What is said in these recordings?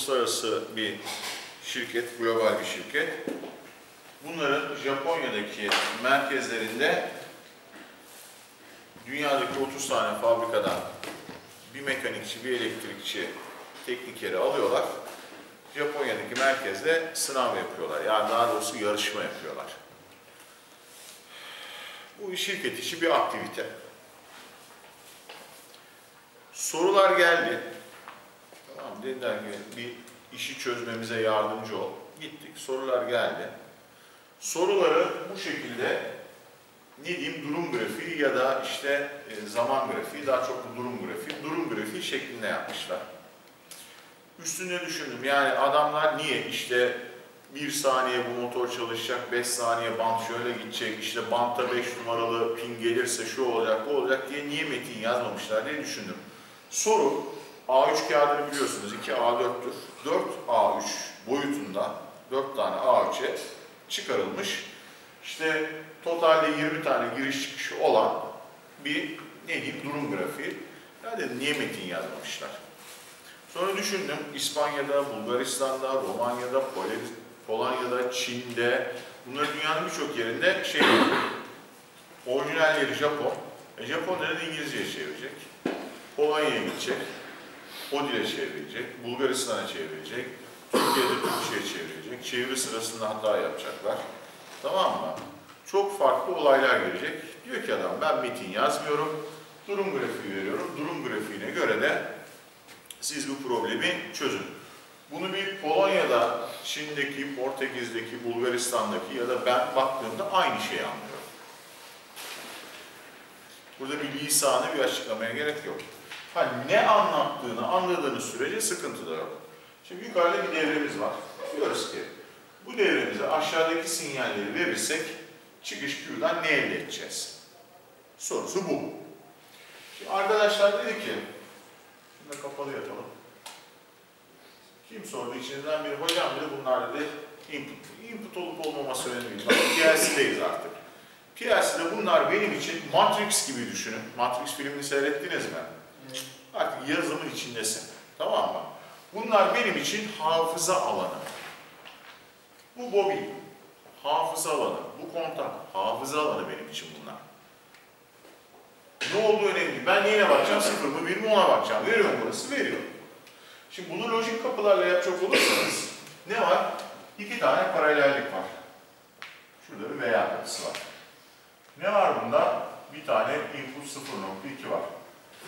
uluslararası bir şirket, global bir şirket. Bunların Japonya'daki merkezlerinde dünyadaki 30 tane fabrikadan bir mekanikçi, bir elektrikçi, teknikeri alıyorlar. Japonya'daki merkezde sınav yapıyorlar. Yani daha doğrusu yarışma yapıyorlar. Bu şirket işi bir aktivite. Sorular geldi. Tamam dediler ki bir işi çözmemize yardımcı ol. Gittik. Sorular geldi. Soruları bu şekilde ne diyeyim durum grafiği ya da işte e, zaman grafiği daha çok durum grafiği. Durum grafiği şeklinde yapmışlar. Üstünde düşündüm yani adamlar niye işte bir saniye bu motor çalışacak, 5 saniye bant şöyle gidecek, işte bantta 5 numaralı pin gelirse şu olacak, bu olacak diye niye metin yazmamışlar diye düşündüm. Soru A3 kağıdını biliyorsunuz 2 A4'tür. 4 A3 boyutunda 4 tane A3'e çıkarılmış. İşte totalde 20 tane giriş çıkışı olan bir ne diyeyim durum grafiği. Ya dedim niye metin yazmamışlar? Sonra düşündüm İspanya'da, Bulgaristan'da, Romanya'da, Pol- Polonya'da, Çin'de bunların dünyanın birçok yerinde şey orijinalleri Japon. E, Japonları da İngilizceye çevirecek. Polonya'ya gidecek. O dile çevirecek. Bulgaristan'a çevirecek. Türkiye'de Türkçe'ye çevirecek. Çeviri sırasında hata yapacaklar. Tamam mı? Çok farklı olaylar gelecek. Diyor ki adam ben metin yazmıyorum. Durum grafiği veriyorum. Durum grafiğine göre de siz bu problemi çözün. Bunu bir Polonya'da, Çin'deki, Portekiz'deki, Bulgaristan'daki ya da ben baktığımda aynı şeyi anlıyorum. Burada bir lisanı bir açıklamaya gerek yok. Ha, ne anlattığını anladığınız sürece sıkıntı da yok. Şimdi yukarıda bir devremiz var. Diyoruz ki bu devremize aşağıdaki sinyalleri verirsek çıkış Q'dan ne elde edeceğiz? Sorusu bu. Şimdi arkadaşlar dedi ki şunu kapalı yatalım. Kim sordu içinizden biri? Hocam dedi bunlar dedi input. Input olup olmaması önemli değil. PLC'deyiz artık. PLC'de bunlar benim için Matrix gibi düşünün. Matrix filmini seyrettiniz mi? Yazımın içindesin. Tamam mı? Bunlar benim için hafıza alanı. Bu bobin, hafıza alanı. Bu kontak, hafıza alanı benim için bunlar. Ne olduğu önemli değil. Ben neyine bakacağım? Sıfır mı, bir mi ona bakacağım. Veriyor mu burası? Veriyor. Şimdi bunu lojik kapılarla yapacak olursanız ne var? İki tane paralellik var. Şurada bir veya kapısı var. Ne var bunda? Bir tane input 0.2 var.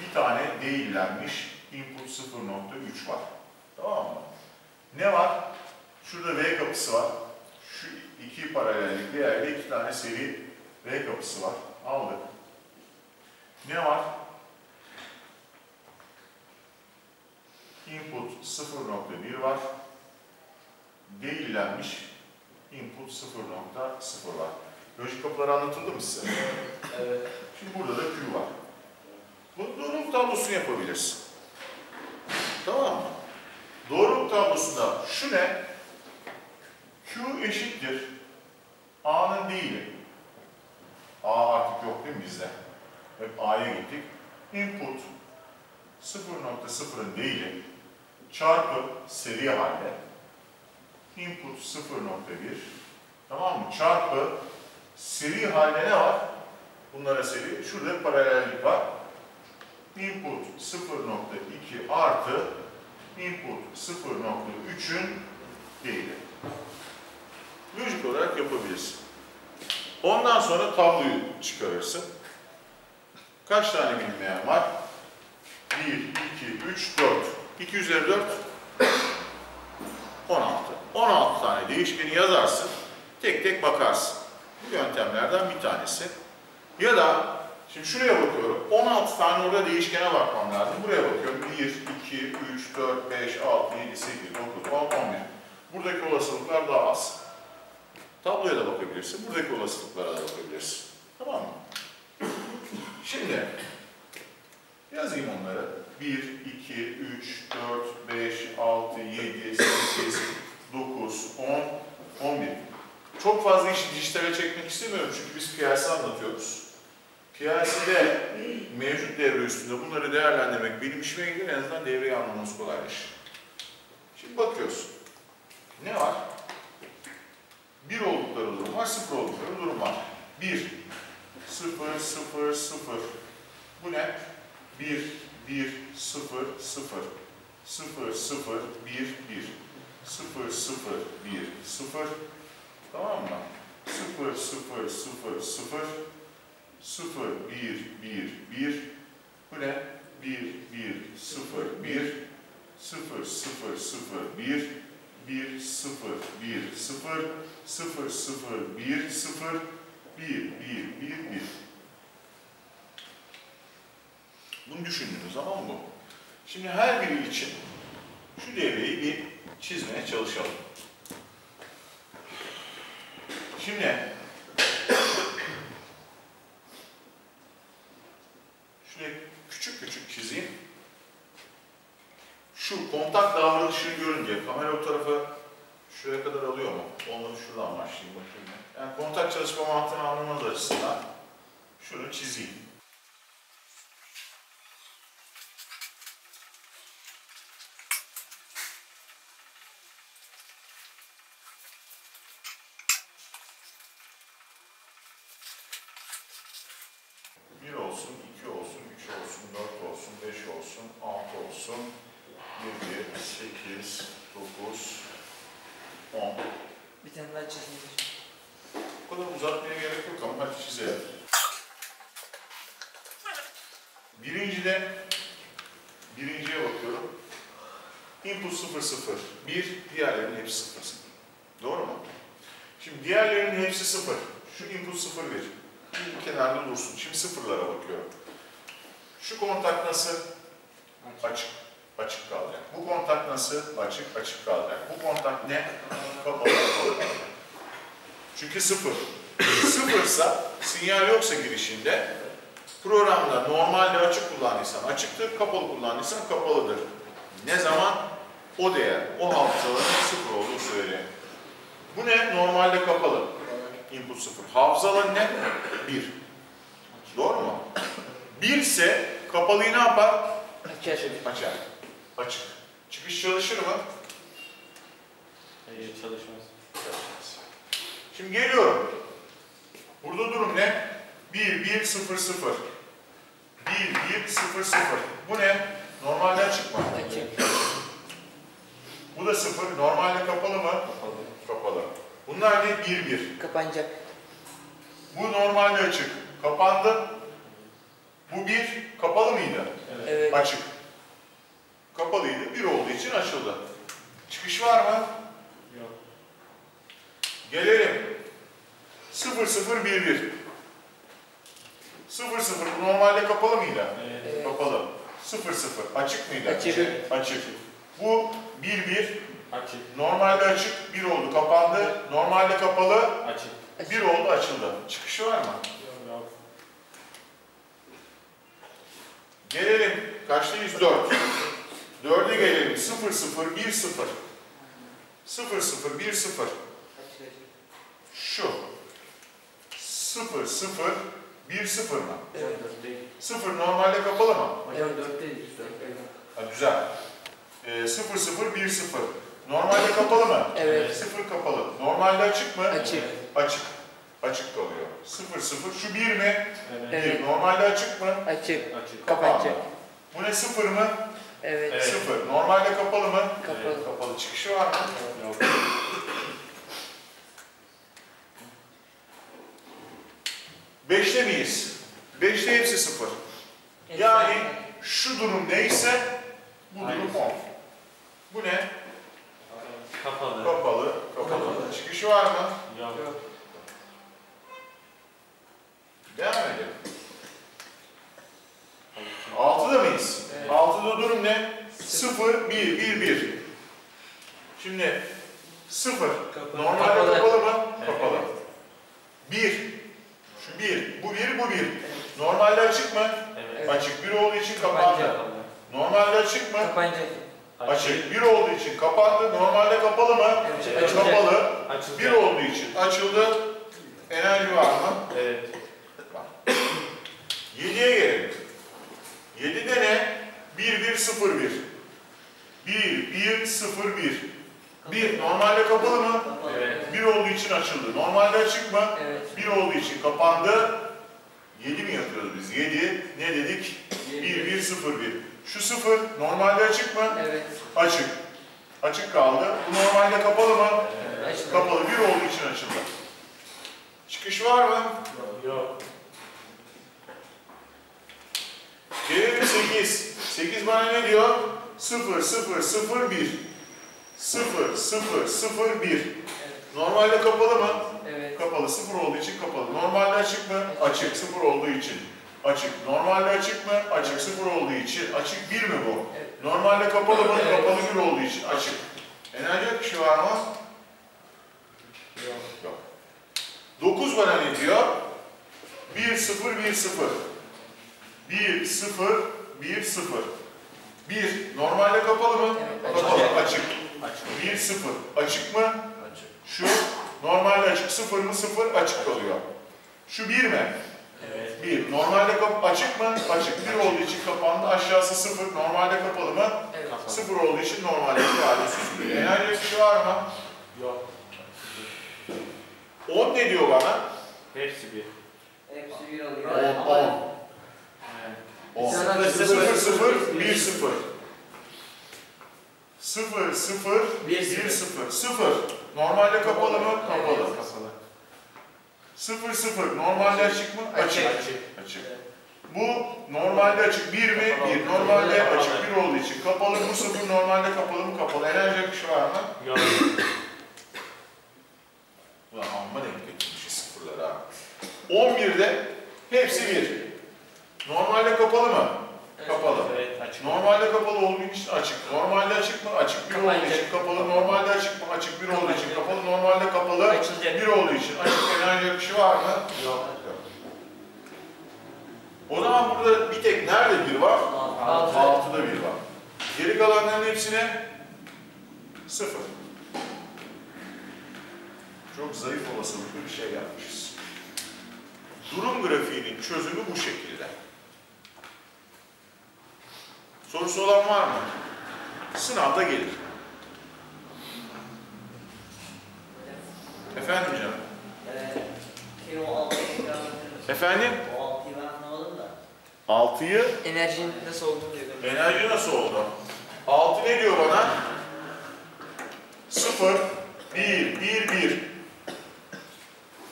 Bir tane değillenmiş input 0.3 var. Tamam mı? Ne var? Şurada V kapısı var. Şu iki paralellik bir yerde iki tane seri V kapısı var. Aldık. Ne var? Input 0.1 var. Değillenmiş input 0.0 var. Lojik kapıları anlatıldı mı size? Evet. Şimdi burada da Q var. Bu doğruluk tablosunu yapabilirsin. Tamam mı? Doğruluk tablosunda şu ne? Q eşittir. A'nın değili. A artık yok değil mi bizde? Hep A'ya gittik. Input 0.0'ın değili çarpı seri halde input 0.1 tamam mı? Çarpı seri halde ne var? Bunlara seri. Şurada paralellik var. Input 0.2 artı input 0.3'ün değili. Lojik olarak yapabilirsin. Ondan sonra tabloyu çıkarırsın. Kaç tane bilinmeyen var? 1, 2, 3, 4. 2 üzeri 4, 16. 16 tane değişkeni yazarsın. Tek tek bakarsın. Bu yöntemlerden bir tanesi. Ya da şimdi şuraya bakıyorum. 16 tane orada değişkene bakmam lazım. Buraya bakıyorum. 1, 2, 3, 4, 5, 6, 7, 8, 9, 10, 11. Buradaki olasılıklar daha az. Tabloya da bakabilirsin. Buradaki olasılıklara da bakabilirsin. Tamam mı? Şimdi yazayım onları. 1, 2, 3, 4, 5, 6, 7, 8, 9, 10, 11. Çok fazla işi dijitale çekmek istemiyorum çünkü biz PLC anlatıyoruz. PLC'de mevcut devre üstünde bunları değerlendirmek benim işime gelir en azından devreyi anlaması kolaylaşır. Şimdi bakıyorsun. Ne var? 1 oldukları durum var, 0 oldukları durum var. 1, 0, 0, 0. Bu ne? 1, 1, 0, 0. 0, 0, 1, 1. 0, 0, 1, 0. Tamam mı? 0, 0, 0, 0. 0, 1, 1, 1. Bu ne? 1, 1, 0, 1. 0, 0, 0, 1. 1, 0, 1, 0. 0, 0, 1, 0. 1, 1, 1, 1. Bunu düşündüğünüz zaman bu. Şimdi her biri için şu devreyi bir çizmeye çalışalım. Şimdi şöyle küçük küçük çizeyim. Şu kontak davranışını görünce kamera o tarafı şuraya kadar alıyor mu? Onları şuradan başlayayım bakayım. Yani kontak çalışma mantığını anlamanız açısından şunu çizeyim. 8, 9, 10. Bir tane daha çizilir. Bu kadar uzatmaya gerek yok ama hadi çizelim. Birincide, birinciye bakıyorum. Input 0, 0, 1, diğerlerinin hepsi 0, 0. Doğru mu? Şimdi diğerlerinin hepsi 0. Şu input 0, 1. Bu kenarda dursun. Şimdi sıfırlara bakıyorum. Şu kontak nasıl? Açık. Açık kalacak. Bu kontak nasıl? Açık. Açık kalacak. Bu kontak ne? Kapalı. Kapalı kalacak. Çünkü sıfır. Sıfırsa, sinyal yoksa girişinde programda normalde açık kullandıysan açıktır, kapalı kullandıysan kapalıdır. Ne zaman? O değer, o hafızaların sıfır olduğu söyleniyor. Bu ne? Normalde kapalı. Input sıfır. Hafızalar ne? Bir. Doğru mu? Bir ise kapalıyı ne yapar? Açar. Açar. Açık. Çıkış çalışır mı? Hayır çalışmaz. Şimdi geliyorum. Burada durum ne? 1, 1, 0, 0. 1, 1, 0, 0. Bu ne? Normalde açık mı? Açık. Bu da 0. Normalde kapalı mı? Kapalı. Kapalı. Bunlar ne? 1, 1. Kapanacak. Bu normalde açık. Kapandı. Bu 1. Kapalı mıydı? Evet. Evet. Açık. Kapalıydı. 1 olduğu için açıldı. Çıkış var mı? Yok. Gelelim. 0, 0, 1, 1. 0, 0 bu normalde kapalı mıydı? Evet. Kapalı. 0, 0 açık mıydı? Açık. Açık. Bu 1, 1. Açık. Normalde açık 1 oldu kapandı. Normalde kapalı Açık. 1 oldu açıldı. Çıkışı var mı? Yok. Gelelim. Kaçtayız? 4. 4'e gelelim. 0, 0, 1, 0. 0, 0, 1, 0. Şu. 0, 0, 1, 0 mı? Evet. 0 normalde kapalı mı? Hocam dörtteyiz. Ha, güzel. Ee, 0, 0, 1, 0. Normalde kapalı mı? Evet. 0 kapalı. Normalde açık mı? Açık. Açık. Açık kalıyor. 0, 0. Şu 1 mi? Evet. 1. Evet. Normalde açık mı? Açık. Açık. Kapanacak. Bu ne 0 mı? Evet. Evet. 0. Normalde kapalı mı? Kapalı. Kapalı. Çıkışı var mı? Yok. Beşte miyiz? Beşte hepsi 0. Yani şu durum neyse bu durum Aynısı. 10. Bu ne? Kapalı. Kapalı. Kapalı. Çıkışı var mı? Yok. Devam edelim. Altıda mıyız? Evet. Altıda durum ne? 0, 1, 1, 1. Şimdi 0. Normalde Kapalı. kapalı, mı? Evet. Kapalı. 1. Şu 1. Bu 1, bu 1. Normalde açık mı? Evet. Açık. 1 olduğu için kapandı. Kapalı. Normalde açık mı? Kapanacak. Açık. 1 olduğu için kapandı. Normalde kapalı mı? Evet. Açılacak. Kapalı. Açık. 1 olduğu için açıldı. Enerji var mı? Evet. 7'ye gelelim. 7'de ne? 1, 1, 0, 1. 1, 1, 0, 1. 1 normalde kapalı mı? Evet. 1 olduğu için açıldı. Normalde açık mı? Evet. 1 olduğu için kapandı. 7 mi yapıyoruz biz? 7. Ne dedik? 1, 1, 0, 1. Şu 0 normalde açık mı? Evet. Açık. Açık kaldı. Bu normalde kapalı mı? Açıldı. Kapalı. 1 olduğu için açıldı. Çıkış var mı? Yok. Gelelim 8. 8 bana ne diyor? 0, 0, 0, 1. 0, 0, 0, 1. Evet. Normalde kapalı mı? Evet. Kapalı. 0 olduğu için kapalı. Normalde açık mı? Açık. 0 olduğu için. Açık. Normalde açık mı? Açık. 0 olduğu için. Açık 1 mi bu? Evet. Normalde kapalı mı? Evet. Kapalı 1 olduğu için. Açık. Enerji akışı var mı? Yok. Yok. 9 bana ne diyor? 1, 0, 1, 0. 1, 0, 1, 0. 1. Normalde kapalı mı? Evet, Kapalı. açık. Açık. Açık. 1, 0. Açık mı? Açık. Şu normalde açık. 0 mı? 0. Açık kalıyor. Şu 1 mi? Evet. 1. Normalde kap açık mı? Açık. 1 olduğu için kapandı. Aşağısı 0. Normalde kapalı mı? Evet. 0 olduğu için normalde ifade süslüyor. Enerji akışı var mı? Yok. 10 ne diyor bana? Hepsi bir. Hepsi bir oluyor. 10, Ama 10. Evet. 10. Bir tane 0, sıfır, 0, 1, bir, 0. 0, 0, Bir, 1, sıfır. 0. 0. Normalde kapalı mı? Kapalı. Kapalı. 0, 0. Normalde açık mı? Açık. Açık. Açık. Bu normalde açık 1 mi? 1. Normalde açık 1 olduğu için kapalı. Bu 0 normalde kapalı mı? Kapalı. Enerji akışı var mı? Yok. Ulan amma denk getirmişiz sıfırları ha. 11'de hepsi 1. Normalde kapalı mı? Kapalı. Evet. Açık. Normalde kapalı olduğu için açık. Normalde açık mı? Açık bir olduğu Kapanacak. için kapalı. Normalde açık mı? Açık bir olduğu için kapalı. Normalde kapalı Açılacak. bir olduğu için açık enerji akışı var mı? Yok. O zaman burada bir tek nerede bir var? Altı. Altıda bir var. Geri kalanların hepsine sıfır. Çok zayıf olasılıklı bir şey yapmışız. Durum grafiğinin çözümü bu şekilde. Sorusu olan var mı? Sınavda gelir. Efendim canım? Altıyı? Efendim? O altıyı ben anlamadım da. 6'yı Enerjinin nasıl olduğunu diyor. Enerji nasıl oldu? 6 ne diyor bana? 0, 1, 1, 1.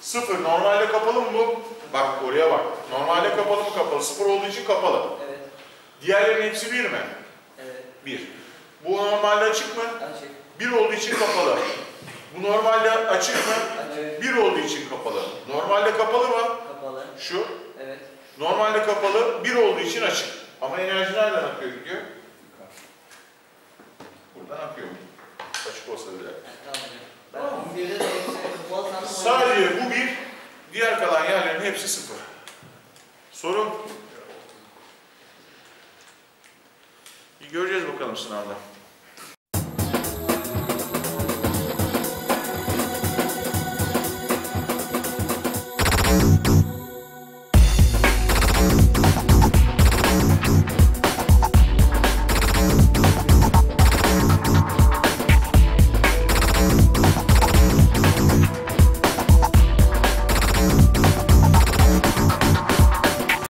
0 normalde kapalı mı bu? Bak oraya bak. Normalde kapalı mı kapalı? 0 olduğu için kapalı. Diğerlerinin hepsi 1 mi? evet. 1. Bu normalde açık mı? Açık, 1 olduğu için kapalı. Bu normalde açık mı? açık, 1 olduğu için kapalı. Normalde kapalı mı? kapalı. Şu. Evet. Normalde kapalı, 1 olduğu için açık. Ama enerji nereden akıyor gidiyor? Buradan akıyor. Açık olsa bile. Tamam bir yüzden- Sadece bu bir, diğer kalan yerlerin hepsi sıfır. Soru? Göreceğiz bakalım sınavda.